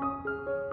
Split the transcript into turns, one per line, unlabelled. Música